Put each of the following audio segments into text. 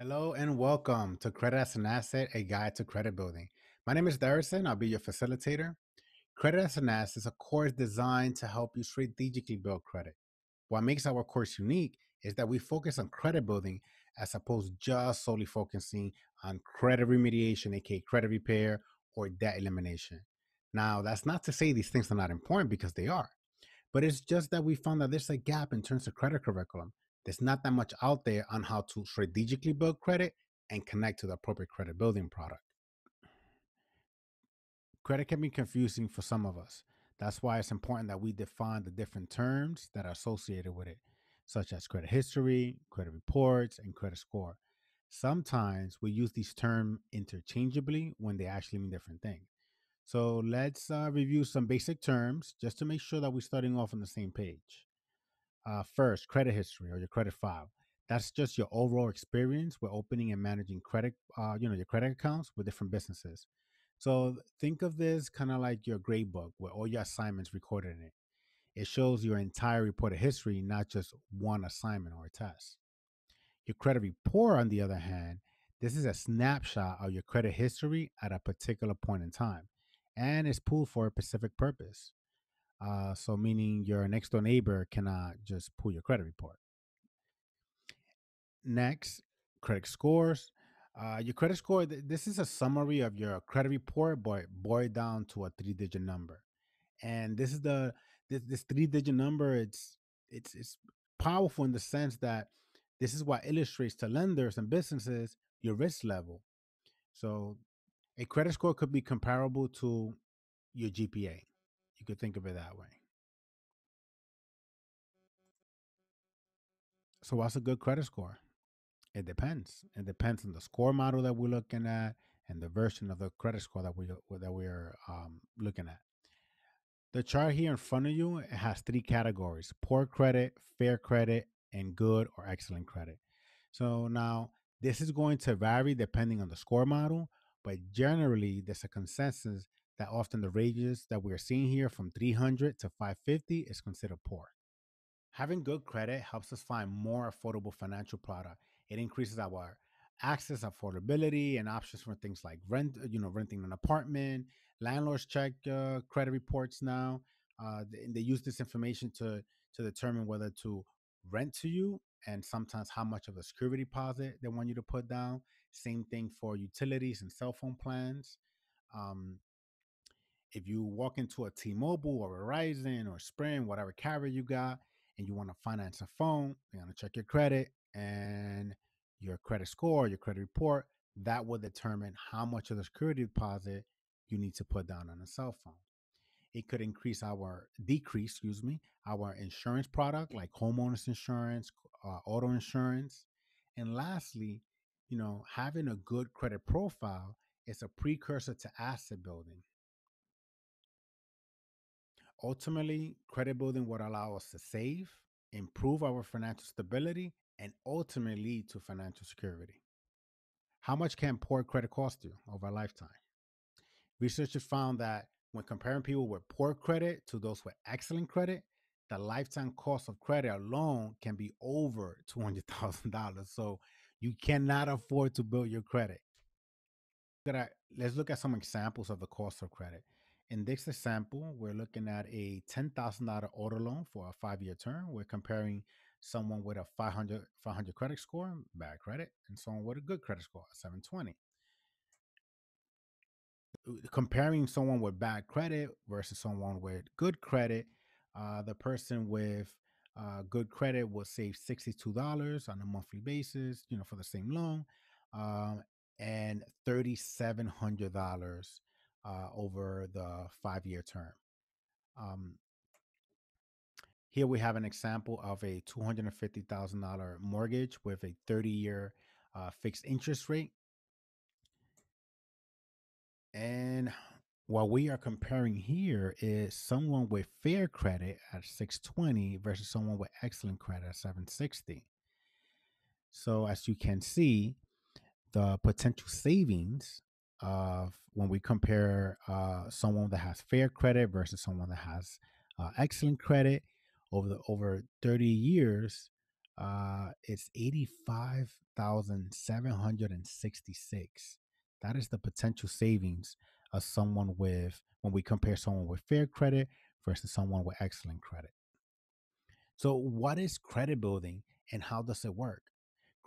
Hello and welcome to Credit as an Asset, a guide to credit building. My name is Derison. I'll be your facilitator. Credit as an Asset is a course designed to help you strategically build credit. What makes our course unique is that we focus on credit building as opposed to just solely focusing on credit remediation, aka credit repair, or debt elimination. Now, that's not to say these things are not important because they are, but it's just that we found that there's a gap in terms of credit curriculum there's not that much out there on how to strategically build credit and connect to the appropriate credit building product. Credit can be confusing for some of us. That's why it's important that we define the different terms that are associated with it, such as credit history, credit reports, and credit score. Sometimes we use these terms interchangeably when they actually mean different things. So let's uh, review some basic terms just to make sure that we're starting off on the same page. Uh, first, credit history or your credit file. That's just your overall experience with opening and managing credit, uh, you know, your credit accounts with different businesses. So think of this kind of like your grade book with all your assignments recorded in it. It shows your entire reported history, not just one assignment or a test. Your credit report, on the other hand, this is a snapshot of your credit history at a particular point in time and is pulled for a specific purpose. Uh, so meaning your next door neighbor cannot just pull your credit report. Next, credit scores. Uh, your credit score. th- This is a summary of your credit report, but boiled down to a three-digit number. And this is the this this three-digit number. It's it's it's powerful in the sense that this is what illustrates to lenders and businesses your risk level. So a credit score could be comparable to your GPA. Could think of it that way. So what's a good credit score? It depends. It depends on the score model that we're looking at and the version of the credit score that we that we're um, looking at. The chart here in front of you it has three categories: poor credit, fair credit, and good or excellent credit. So now this is going to vary depending on the score model, but generally there's a consensus that often the ranges that we're seeing here from 300 to 550 is considered poor. Having good credit helps us find more affordable financial product. It increases our access, affordability, and options for things like rent, uh, you know, renting an apartment. Landlords check uh, credit reports now. Uh, they, they use this information to to determine whether to rent to you and sometimes how much of a security deposit they want you to put down. Same thing for utilities and cell phone plans. Um, if you walk into a T-Mobile or Verizon or Sprint, whatever carrier you got, and you want to finance a phone, they're gonna check your credit and your credit score, your credit report. That will determine how much of the security deposit you need to put down on a cell phone. It could increase our decrease, excuse me, our insurance product like homeowners insurance, uh, auto insurance, and lastly, you know, having a good credit profile is a precursor to asset building Ultimately, credit building would allow us to save, improve our financial stability, and ultimately lead to financial security. How much can poor credit cost you over a lifetime? Researchers found that when comparing people with poor credit to those with excellent credit, the lifetime cost of credit alone can be over $200,000. So you cannot afford to build your credit. Let's look at some examples of the cost of credit. In this example, we're looking at a $10,000 auto loan for a five year term. We're comparing someone with a 500, 500 credit score, bad credit, and someone with a good credit score, 720. Uh, Comparing someone with bad credit versus someone with good credit, uh, the person with uh, good credit will save $62 on a monthly basis, you know, for the same loan, um, and $3,700 uh, over the five year term. Um, here we have an example of a $250,000 mortgage with a 30 year uh, fixed interest rate. And what we are comparing here is someone with fair credit at 620 versus someone with excellent credit at 760. So as you can see, the potential savings of when we compare uh, someone that has fair credit versus someone that has uh, excellent credit over the over 30 years uh, it's 85,766. That is the potential savings of someone with, when we compare someone with fair credit versus someone with excellent credit. So, what is credit building and how does it work?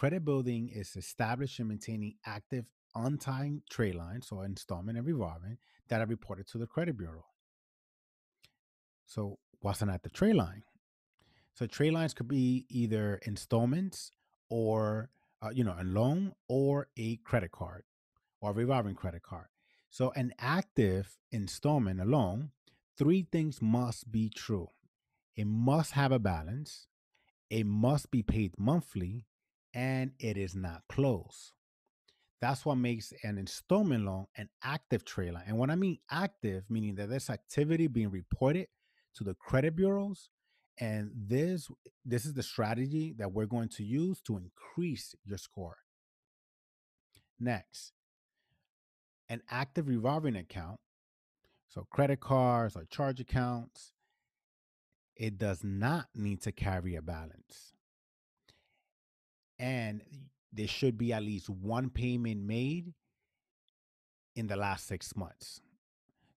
Credit building is establishing and maintaining active on time trade lines, so installment and revolving, that are reported to the credit bureau. So, what's an active trade line? So trade lines could be either installments or uh, you know a loan or a credit card or revolving credit card. So an active installment, a loan, three things must be true. It must have a balance, it must be paid monthly, and it is not closed. That's what makes an installment loan an active trade line. And when I mean active, meaning that there's activity being reported to the credit bureaus and this this is the strategy that we're going to use to increase your score next an active revolving account so credit cards or charge accounts it does not need to carry a balance and there should be at least one payment made in the last six months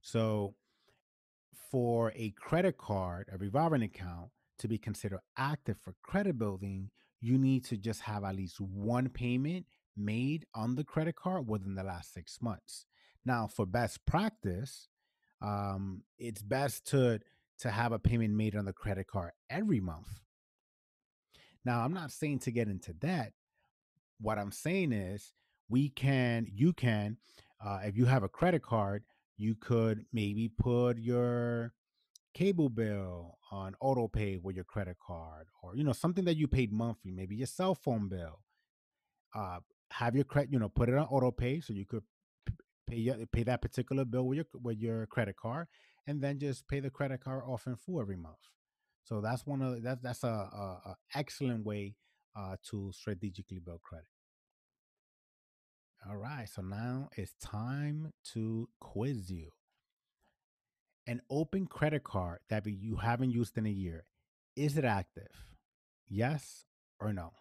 so for a credit card, a revolving account, to be considered active for credit building, you need to just have at least one payment made on the credit card within the last six months. Now, for best practice, um, it's best to to have a payment made on the credit card every month. Now, I'm not saying to get into debt. What I'm saying is we can, you can, uh, if you have a credit card, you could maybe put your cable bill on auto pay with your credit card or you know something that you paid monthly maybe your cell phone bill uh have your credit you know put it on auto pay so you could pay your, pay that particular bill with your with your credit card and then just pay the credit card off in full every month so that's one of that's that's a, a, a excellent way uh, to strategically build credit all right, so now it's time to quiz you. An open credit card that you haven't used in a year, is it active? Yes or no?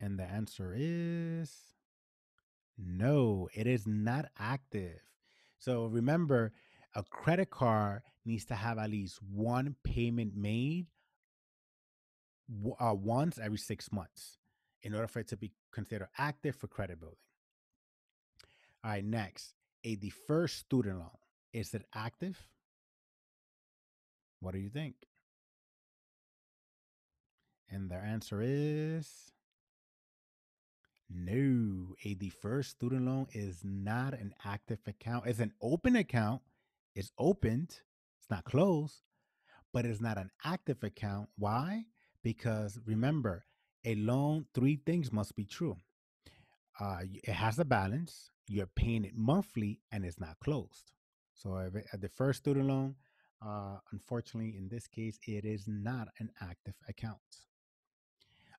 And the answer is no, it is not active. So remember, a credit card needs to have at least one payment made uh, once every six months in order for it to be considered active for credit building. All right, next, a deferred student loan. Is it active? What do you think? And their answer is no. A deferred student loan is not an active account. It's an open account. It's opened. It's not closed, but it's not an active account. Why? Because remember, a loan, three things must be true. Uh, it has a balance, you're paying it monthly, and it's not closed. So at the first student loan, uh, unfortunately, in this case, it is not an active account.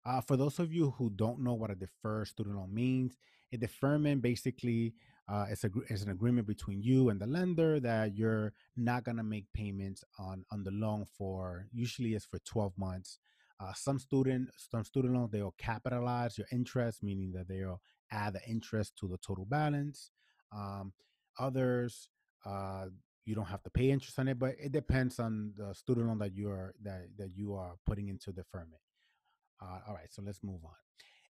Uh, for those of you who don't know what a deferred student loan means, a deferment basically uh, it's, a, it's an agreement between you and the lender that you're not going to make payments on, on the loan for usually it's for 12 months uh, some student some student loans they'll capitalize your interest, meaning that they'll add the interest to the total balance. Um, others uh, you don't have to pay interest on it, but it depends on the student loan that you are that that you are putting into deferment. Uh, all right, so let's move on.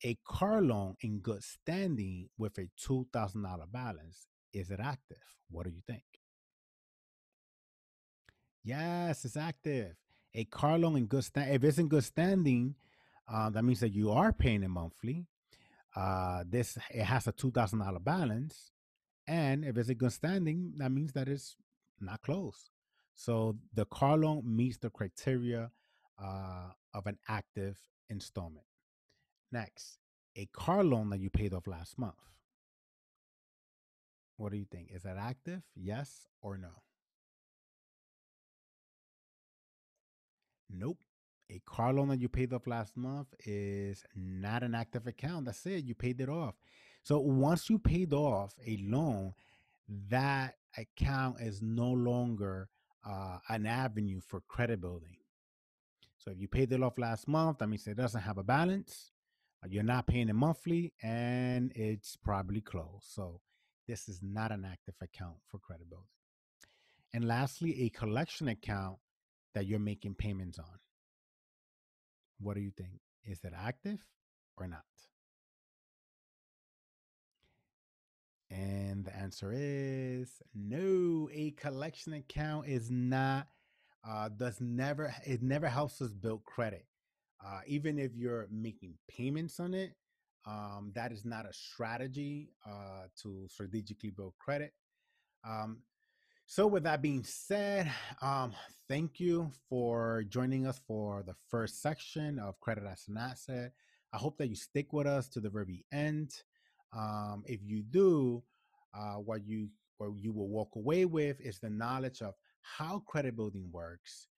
A car loan in good standing with a two thousand dollar balance is it active? What do you think? Yes, it's active a car loan in good stand if it's in good standing, uh, that means that you are paying it monthly. Uh, this it has a two thousand dollar balance, and if it's in good standing, that means that it's not closed. So the car loan meets the criteria uh, of an active installment. Next, a car loan that you paid off last month. What do you think? Is that active? Yes or no? Nope. A car loan that you paid off last month is not an active account. That's it. You paid it off. So once you paid off a loan, that account is no longer uh, an avenue for credit building. So if you paid it off last month, that means it doesn't have a balance. You're not paying it monthly, and it's probably closed. So this is not an active account for credit building. And lastly, a collection account that you're making payments on. What do you think? Is it active or not? And the answer is no. A collection account is not, uh, does never, it never helps us build credit. Uh, even if you're making payments on it, um, that is not a strategy uh, to strategically build credit. Um, so, with that being said, um, thank you for joining us for the first section of Credit as an Asset. I hope that you stick with us to the very end. Um, if you do, uh, what you what you will walk away with is the knowledge of how credit building works.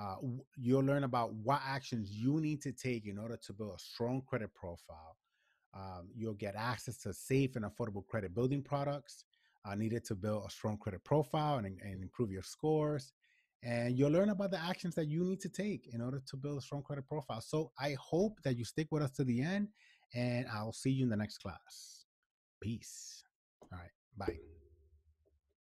Uh, you'll learn about what actions you need to take in order to build a strong credit profile. Um, you'll get access to safe and affordable credit building products uh, needed to build a strong credit profile and, and improve your scores. And you'll learn about the actions that you need to take in order to build a strong credit profile. So I hope that you stick with us to the end, and I'll see you in the next class. Peace. All right. Bye.